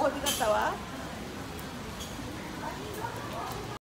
大きかったわ。